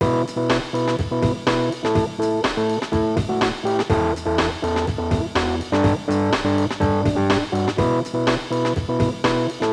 Thank you.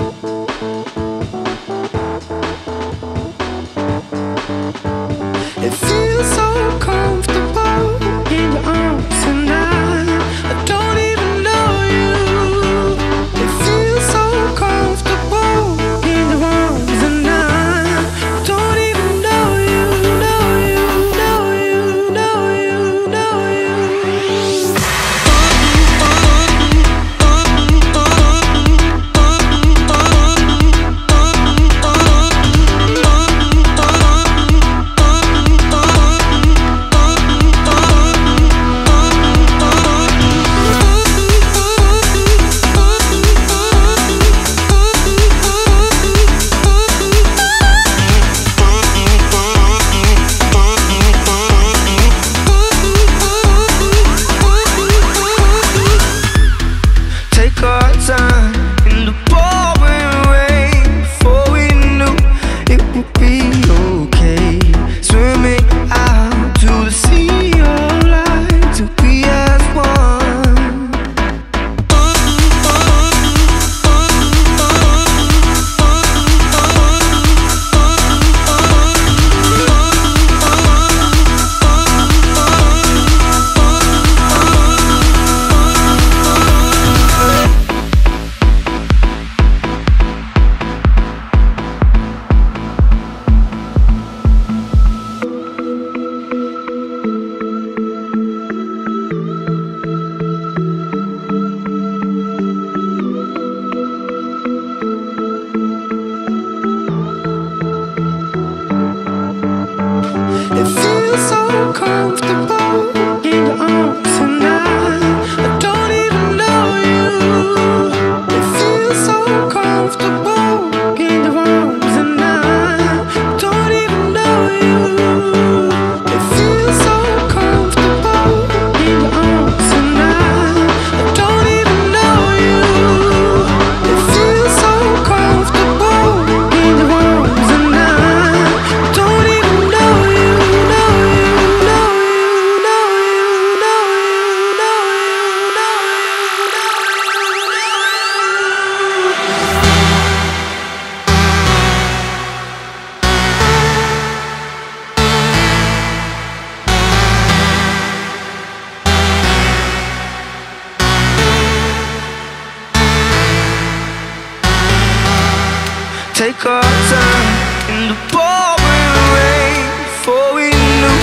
take our time in the pouring rain Before we knew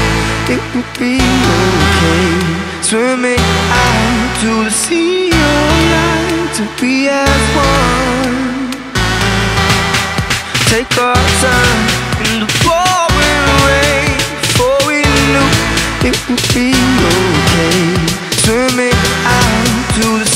it would be okay. Swimming out to the sea of light To be as one. Take our time in the pouring rain Before we knew it would be okay. Swimming out to the